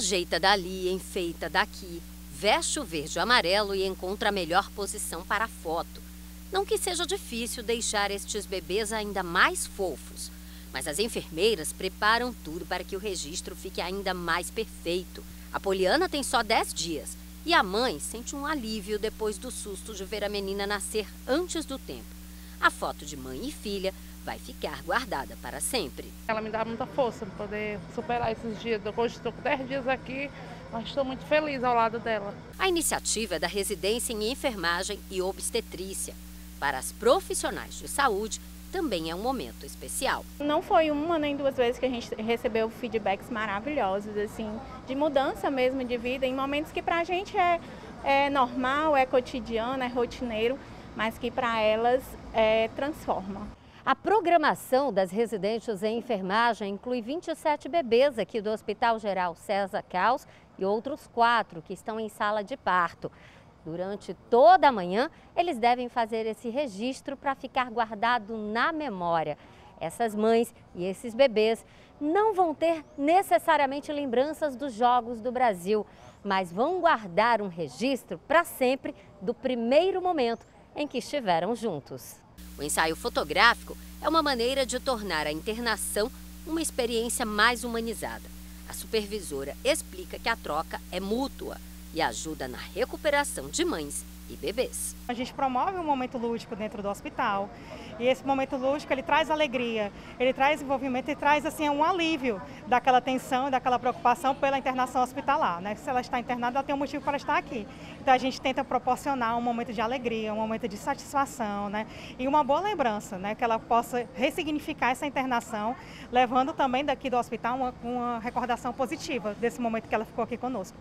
Ajeita dali, enfeita daqui, veste o verde amarelo e encontra a melhor posição para a foto. Não que seja difícil deixar estes bebês ainda mais fofos, mas as enfermeiras preparam tudo para que o registro fique ainda mais perfeito. A Poliana tem só 10 dias e a mãe sente um alívio depois do susto de ver a menina nascer antes do tempo. A foto de mãe e filha vai ficar guardada para sempre. Ela me dá muita força para poder superar esses dias. Hoje estou com 10 dias aqui, mas estou muito feliz ao lado dela. A iniciativa é da residência em enfermagem e obstetrícia. Para as profissionais de saúde, também é um momento especial. Não foi uma nem duas vezes que a gente recebeu feedbacks maravilhosos, assim, de mudança mesmo de vida, em momentos que para a gente é, é normal, é cotidiano, é rotineiro, mas que para elas é, transforma. A programação das residentes em enfermagem inclui 27 bebês aqui do Hospital Geral César Caos e outros quatro que estão em sala de parto. Durante toda a manhã, eles devem fazer esse registro para ficar guardado na memória. Essas mães e esses bebês não vão ter necessariamente lembranças dos Jogos do Brasil, mas vão guardar um registro para sempre do primeiro momento em que estiveram juntos. O ensaio fotográfico é uma maneira de tornar a internação uma experiência mais humanizada. A supervisora explica que a troca é mútua e ajuda na recuperação de mães e bebês. A gente promove um momento lúdico dentro do hospital e esse momento lúdico ele traz alegria, ele traz envolvimento e traz assim um alívio daquela tensão, daquela preocupação pela internação hospitalar, né? Se ela está internada, ela tem um motivo para estar aqui. Então a gente tenta proporcionar um momento de alegria, um momento de satisfação, né? E uma boa lembrança, né? Que ela possa ressignificar essa internação, levando também daqui do hospital uma, uma recordação positiva desse momento que ela ficou aqui conosco.